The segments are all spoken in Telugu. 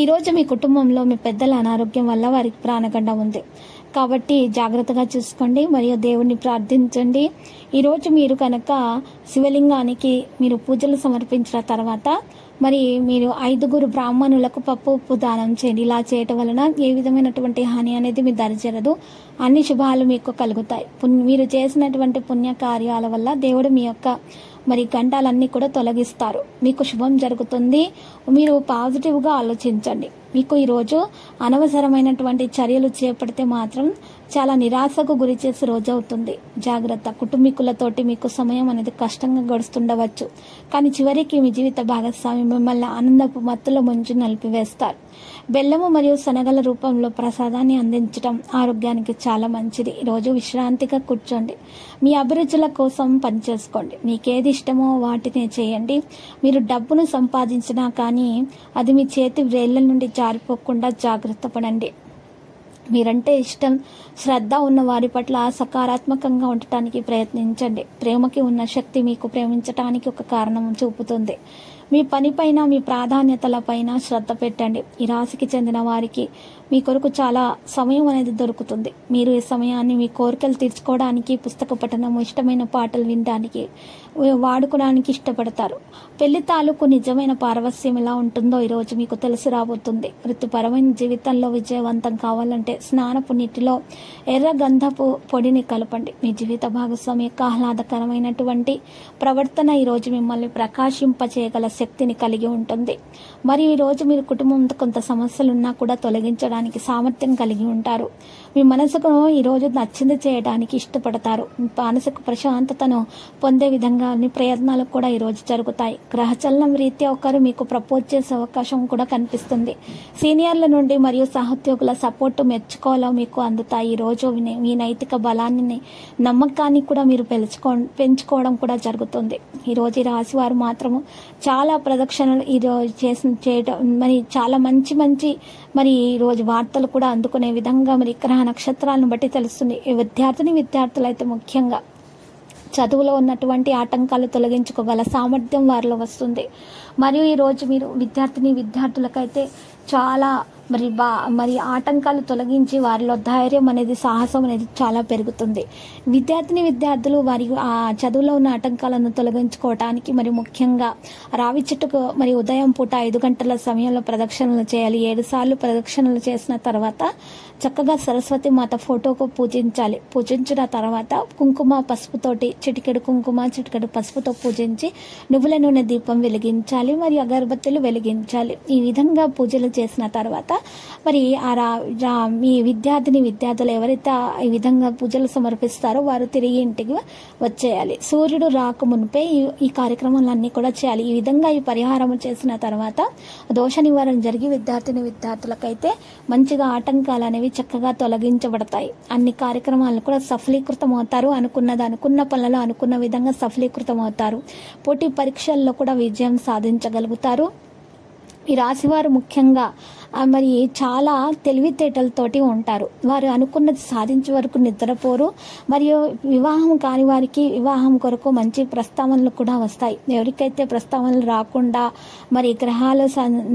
ఈరోజు మీ కుటుంబంలో మీ పెద్దల అనారోగ్యం వల్ల వారికి ప్రాణగండం ఉంది. కాబట్టి జాగ్రత్తగా చూసుకోండి మరియు దేవుణ్ణి ప్రార్థించండి. ఈరోజు మీరు కనుక శివలింగానికి మీరు పూజలు సమర్పించిన తర్వాత మరి మీరు ఐదుగురు బ్రాహ్మణులకు పప్పు ఉప్పు దానం చేయండి. ఇలా చేయటం వలన ఏ విధమైనటువంటి హాని అనేది మీ దరిచేరదు. అన్ని శుభాలు మీకు కలుగుతాయి. పుణ్య- మీరు చేసినటువంటి పుణ్య కార్యాల వల్ల దేవుడు మీ యొక్క మరి గంటాలన్నీ కూడా తొలగిస్తారు. మీకు శుభం జరుగుతుంది. మీరు పాజిటివ్గా ఆలోచించండి. మీకు ఈరోజు అనవసరమైనటువంటి చర్యలు చేపడితే మాత్రం చాలా నిరాశకు గురి చేసే రోజు అవుతుంది. జాగ్రత్త. కుటుంబీకులతోటి మీకు సమయం అనేది కష్టంగా గడుస్తుండవచ్చు. కానీ చివరికి మీ జీవిత భాగస్వామి మిమ్మల్ని ఆనందపు మత్తులో ముంచి నలిపివేస్తారు. బెల్లము మరియు శనగల రూపంలో ప్రసాదాన్ని అందించడం ఆరోగ్యానికి చాలా మంచిది. ఈరోజు విశ్రాంతిగా కూర్చోండి. మీ అభిరుచుల కోసం పనిచేసుకోండి. మీకేది ఇష్టమో వాటిని చేయండి. మీరు డబ్బును సంపాదించినా కానీ అది మీ చేతి వ్రేళ్ళ నుండి జారిపోకుండా జాగ్రత్త పడండి. మీరంటే ఇష్టం. శ్రద్ధ ఉన్న వారి పట్ల సకారాత్మకంగా ఉండటానికి ప్రయత్నించండి. ప్రేమకి ఉన్న శక్తి మీకు ప్రేమించటానికి ఒక కారణం చూపుతుంది. మీ పనిపైన మీ ప్రాధాన్యతలపైన శ్రద్ధ పెట్టండి. ఈ రాశికి చెందిన వారికి మీ కొరకు చాలా సమయం అనేది దొరుకుతుంది. మీరు ఈ సమయాన్ని మీ కోరికలు తీర్చుకోవడానికి పుస్తక పఠనం ఇష్టమైన పాటలు వినడానికి వాడుకోవడానికి ఇష్టపడతారు. పెళ్ళి తాలూకు నిజమైన పారవస్యం ఎలా ఉంటుందో ఈరోజు మీకు తెలిసి రాబోతుంది. వృత్తిపరమైన జీవితంలో విజయవంతం కావాలంటే స్నానపు నీటిలో ఎర్ర గంధపు పొడిని కలపండి. మీ జీవిత భాగస్వామి యొక్క ఆహ్లాదకరమైనటువంటి ప్రవర్తన ఈరోజు మిమ్మల్ని ప్రకాశింపచేయగల శక్తిని కలిగి ఉంటుంది. మరియు ఈరోజు మీరు కుటుంబంతో కొంత సమస్యలు ఉన్నా కూడా తొలగించడానికి సామర్థ్యం కలిగి ఉంటారు. మీ మనసుకు ఈరోజు నచ్చింది చేయడానికి ఇష్టపడతారు. మానసిక ప్రశాంతతను పొందే విధంగా అన్ని ప్రయత్నాలు కూడా ఈరోజు జరుగుతాయి. గ్రహచలనం రీత్యా ఒకరు మీకు ప్రపోజ్ చేసే అవకాశం కూడా కనిపిస్తుంది. సీనియర్ల నుండి మరియు సహోద్యోగుల సపోర్ట్ మెచ్చుకోవాలో మీకు అందుతాయి. ఈ రోజు మీ- నైతిక బలాన్ని నమ్మకాన్ని కూడా మీరు పెంచుకో పెంచుకోవడం కూడా జరుగుతుంది. ఈరోజు ఈ రాశి వారు మాత్రము చాలా ప్రదక్షిణలు ఈ రోజు చేసిన చేయడం మరి చాలా మంచి మంచి మరి ఈరోజు రోజు వార్తలు కూడా అందుకునే విధంగా మరి గ్రహ నక్షత్రాలను బట్టి తెలుస్తుంది. ఈ విద్యార్థిని విద్యార్థులు అయితే ముఖ్యంగా చదువులో ఉన్నటువంటి ఆటంకాలు తొలగించుకోగల సామర్థ్యం వారిలో వస్తుంది. మరియు ఈరోజు మీరు విద్యార్థిని విద్యార్థులకైతే చాలా మరి బా మరి ఆటంకాలు తొలగించి వారిలో ధైర్యం అనేది సాహసం అనేది చాలా పెరుగుతుంది. విద్యార్థిని విద్యార్థులు వారి ఆ చదువులో ఉన్న ఆటంకాలను తొలగించుకోవటానికి మరి ముఖ్యంగా రావి చెట్టుకు మరి ఉదయం పూట ఐదు గంటల సమయంలో ప్రదక్షిణలు చేయాలి. ఏడు సార్లు ప్రదక్షిణలు చేసిన తర్వాత చక్కగా సరస్వతి మాత ఫోటోకు పూజించాలి. పూజించిన తర్వాత కుంకుమ పసుపుతోటి చిటికెడు కుంకుమ చిటికెడు పసుపుతో పూజించి నువ్వుల నూనె దీపం వెలిగించాలి. మరియు అగరబత్తులు వెలిగించాలి. ఈ విధంగా పూజలు చేసిన తర్వాత మరి ఆ రా రా- మీ విద్యార్థిని విద్యార్థులు ఎవరైతే ఈ విధంగా పూజలు సమర్పిస్తారో వారు తిరిగి ఇంటికి వచ్చేయాలి. సూర్యుడు రాక మునిపే ఈ కార్యక్రమాలన్నీ కూడా చేయాలి. ఈ విధంగా ఈ పరిహారం చేసిన తర్వాత దోష నివారణ జరిగి విద్యార్థిని విద్యార్థులకైతే మంచిగా ఆటంకాలు అనేవి చక్కగా తొలగించబడతాయి. అన్ని కార్యక్రమాలను కూడా సఫలీకృతం అవుతారు అనుకున్నది అనుకున్న పనులలో అనుకున్న విధంగా సఫలీకృతం అవుతారు పోటీ పరీక్షల్లో కూడా విజయం సాధించగలుగుతారు. ఈ రాశివారు ముఖ్యంగా మరి చాలా తెలివితేటలతోటి ఉంటారు. వారు అనుకున్నది సాధించే వరకు నిద్రపోరు. మరియు వివాహం కాని వారికి వివాహం కొరకు మంచి ప్రస్తావనలు కూడా వస్తాయి. ఎవరికైతే ప్రస్తావనలు రాకుండా మరి గ్రహాల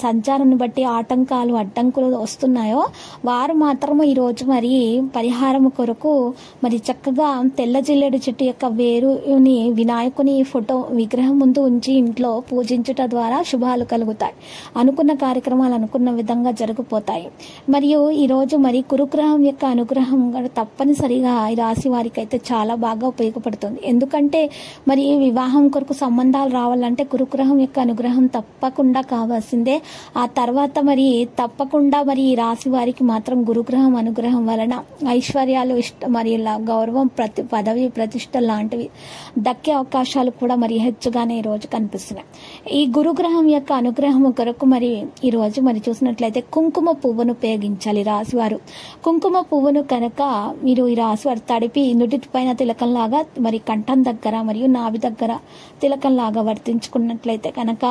సంచారాన్ని బట్టి ఆటంకాలు అడ్డంకులు వస్తున్నాయో వారు మాత్రం ఈరోజు మరి పరిహారం కొరకు మరి చక్కగా తెల్ల జిల్లెడు చెట్టు యొక్క వేరుని వినాయకుని ఫోటో విగ్రహం ముందు ఉంచి ఇంట్లో పూజించుట ద్వారా శుభాలు కలుగుతాయి. అనుకున్న కార్యక్రమాలు అనుకున్న విధంగా జరిగిపోతాయి మరియు ఈరోజు మరి కురుగ్రహం యొక్క అనుగ్రహం తప్పనిసరిగా ఈ రాశి వారికి అయితే చాలా బాగా ఉపయోగపడుతుంది. ఎందుకంటే మరి వివాహం కొరకు సంబంధాలు రావాలంటే గురుగ్రహం యొక్క అనుగ్రహం తప్పకుండా కావాల్సిందే. ఆ తర్వాత మరి తప్పకుండా మరి ఈ రాశి వారికి మాత్రం గురుగ్రహం అనుగ్రహం వలన ఐశ్వర్యాలు ఇష్ట మరి గౌరవం ప్రతి పదవి ప్రతిష్ట లాంటివి దక్కే అవకాశాలు కూడా మరి హెచ్చుగానే ఈ రోజు కనిపిస్తున్నాయి. ఈ గురుగ్రహం యొక్క అనుగ్రహం కొరకు మరి ఈరోజు మరి చూసినట్లయితే చేసినట్లయితే కుంకుమ పువ్వును ఉపయోగించాలి రాశివారు. కుంకుమ పువ్వును కనుక మీరు ఈ రాశివారు తడిపి నుటి పైన తిలకంలాగా మరి కంఠం దగ్గర మరియు నాభి దగ్గర తిలకంలాగా వర్తించుకున్నట్లయితే కనుక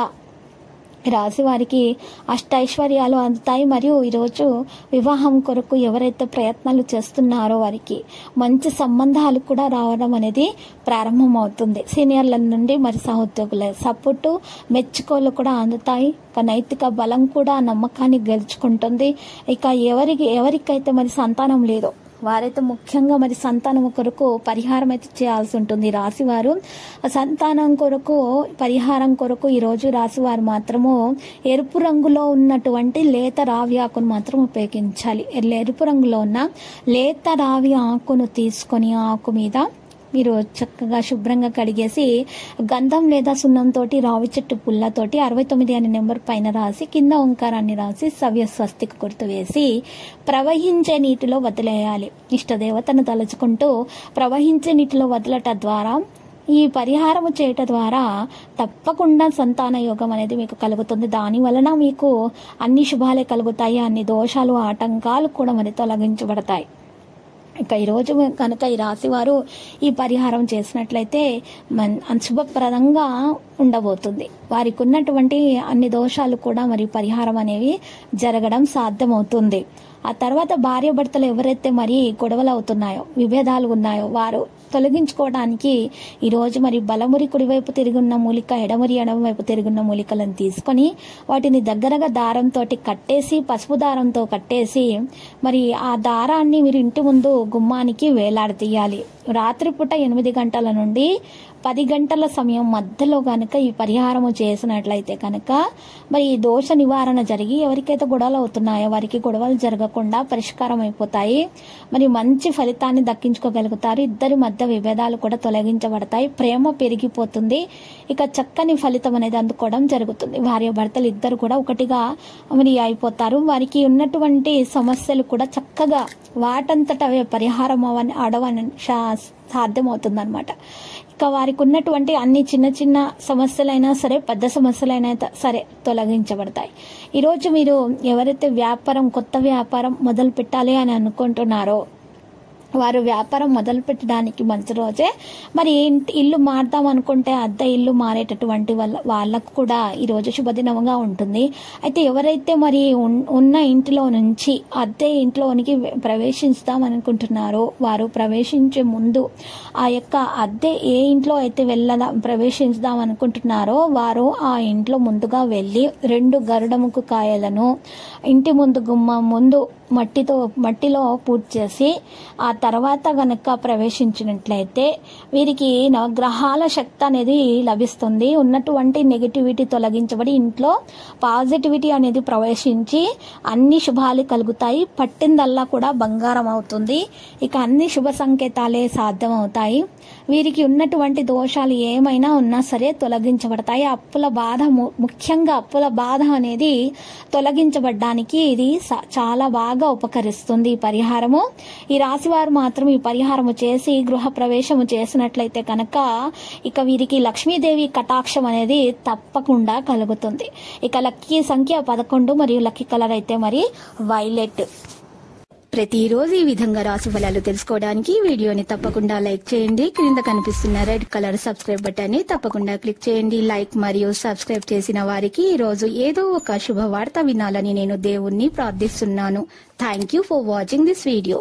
రాజువారికి అష్టైశ్వర్యాలు అందుతాయి. మరియు ఈరోజు వివాహం కొరకు ఎవరైతే ప్రయత్నాలు చేస్తున్నారో వారికి మంచి సంబంధాలు కూడా రావడం అనేది ప్రారంభమవుతుంది. సీనియర్ల నుండి మరి సహోద్యోగుల సపోర్టు మెచ్చుకోలు కూడా అందుతాయి. ఇక నైతిక బలం కూడా నమ్మకాన్ని గెలుచుకుంటుంది. ఇక ఎవరికి ఎవరికైతే మరి సంతానం లేదో వారైతే ముఖ్యంగా మరి సంతానం కొరకు పరిహారం అయితే చేయాల్సి ఉంటుంది రాశివారు. సంతానం కొరకు పరిహారం కొరకు ఈరోజు రాశివారు మాత్రము ఎరుపు రంగులో ఉన్నటువంటి లేత రావి ఆకును మాత్రం ఉపయోగించాలి. ఎరుపు రంగులో ఉన్న లేత రావి ఆకును తీసుకొని ఆకు మీద మీరు చక్కగా శుభ్రంగా కడిగేసి గంధం లేదా సున్నంతో రావి చెట్టు పుల్లతోటి అరవై తొమ్మిది అనే నెంబర్ పైన రాసి కింద ఓంకారాన్ని రాసి సవ్య స్వస్తిక గుర్తు వేసి ప్రవహించే నీటిలో వదిలేయాలి. ఇష్టదేవతను తలుచుకుంటూ ప్రవహించే నీటిలో వదలట ద్వారా ఈ పరిహారము చేయట ద్వారా తప్పకుండా సంతాన యోగం అనేది మీకు కలుగుతుంది. దాని వలన మీకు అన్ని శుభాలే కలుగుతాయి అన్ని దోషాలు ఆటంకాలు కూడా మరి తొలగించబడతాయి. ఇక ఈరోజు కనుక ఈ రాశివారు ఈ పరిహారం చేసినట్లయితే మన్ శుభప్రదంగా ఉండబోతుంది. వారికి ఉన్నటువంటి అన్ని దోషాలు కూడా మరి పరిహారం అనేవి జరగడం సాధ్యమవుతుంది. ఆ తర్వాత భార్య భర్తలు ఎవరైతే మరి గొడవలు అవుతున్నాయో విభేదాలు ఉన్నాయో వారు తొలగించుకోవడానికి ఈరోజు మరి బలమురి కుడివైపు తిరుగున్న మూలిక ఎడమురి ఎడమవైపు తిరుగున్న మూలికలను తీసుకొని వాటిని దగ్గరగా దారంతో కట్టేసి పసుపు దారంతో కట్టేసి మరి ఆ దారాన్ని మీరు ఇంటి ముందు గుమ్మానికి వేలాడతీయాలి. రాత్రిపూట ఎనిమిది గంటల నుండి పది గంటల సమయం మధ్యలో కనుక ఈ పరిహారము చేసినట్లయితే కనుక మరి ఈ దోష నివారణ జరిగి ఎవరికైతే గొడవలు అవుతున్నాయో వారికి గొడవలు జరగకుండా పరిష్కారం అయిపోతాయి మరి మంచి ఫలితాన్ని దక్కించుకోగలుగుతారు. ఇద్దరి మధ్య విభేదాలు కూడా తొలగించబడతాయి. ప్రేమ పెరిగిపోతుంది. ఇక చక్కని ఫలితం అనేది అందుకోవడం జరుగుతుంది. భార్య భర్తలు ఇద్దరు కూడా ఒకటిగా మరి అయిపోతారు. వారికి ఉన్నటువంటి సమస్యలు కూడా చక్కగా వాటంతట అవే పరిహారం అవని అడవని సాధ్యమవుతుంది అనమాట ఇక వారికి ఉన్నటువంటి అన్ని చిన్న చిన్న సమస్యలైనా సరే పెద్ద సమస్యలైనా సరే తొలగించబడతాయి. ఈరోజు మీరు ఎవరైతే వ్యాపారం కొత్త వ్యాపారం మొదలు పెట్టాలి అని అనుకుంటున్నారో వారు వ్యాపారం మొదలు పెట్టడానికి మంచి రోజే. మరి ఇంటి ఇల్లు మారుదాం అనుకుంటే అద్దె ఇల్లు మారేటటువంటి వాళ్ళ వాళ్ళకు కూడా ఈరోజు శుభదినంగా ఉంటుంది. అయితే ఎవరైతే మరి ఉన్న ఇంటిలో నుంచి అద్దె ఇంట్లోనికి ప్రవేశిస్తాం అనుకుంటున్నారో వారు ప్రవేశించే ముందు ఆ యొక్క అద్దె ఏ ఇంట్లో అయితే వెళ్ళదా ప్రవేశించుదాం అనుకుంటున్నారో వారు ఆ ఇంట్లో ముందుగా వెళ్ళి రెండు గరుడముకు కాయలను ఇంటి ముందు గుమ్మ ముందు మట్టితో మట్టిలో పూర్తి చేసి ఆ తర్వాత గనక ప్రవేశించినట్లయితే వీరికి నవగ్రహాల శక్తి అనేది లభిస్తుంది. ఉన్నటువంటి నెగిటివిటీ తొలగించబడి ఇంట్లో పాజిటివిటీ అనేది ప్రవేశించి అన్ని శుభాలు కలుగుతాయి. పట్టిందల్లా కూడా బంగారం అవుతుంది. ఇక అన్ని శుభ సంకేతాలే సాధ్యమవుతాయి. వీరికి ఉన్నటువంటి దోషాలు ఏమైనా ఉన్నా సరే తొలగించబడతాయి. అప్పుల బాధ ము- ముఖ్యంగా అప్పుల బాధ అనేది తొలగించబడ్డానికి ఇది చాలా బాగా ఉపకరిస్తుంది ఈ పరిహారము. ఈ రాశి వారు మాత్రం ఈ పరిహారము చేసి గృహ ప్రవేశము చేసినట్లయితే కనుక ఇక వీరికి లక్ష్మీదేవి కటాక్షం అనేది తప్పకుండా కలుగుతుంది. ఇక లక్కీ సంఖ్య పదకొండు మరియు లక్కీ కలర్ అయితే మరి వైలెట్. ప్రతిరోజు ఈ విధంగా రాశి ఫలాలు తెలుసుకోవడానికి వీడియోని తప్పకుండా లైక్ చేయండి. క్రింద కనిపిస్తున్న రెడ్ కలర్ సబ్స్క్రైబ్ బటన్ని తప్పకుండా క్లిక్ చేయండి. లైక్ మరియు సబ్స్క్రైబ్ చేసిన వారికి ఈ రోజు ఏదో ఒక శుభవార్త వినాలని నేను దేవుణ్ణి ప్రార్థిస్తున్నాను. Thank you for watching this video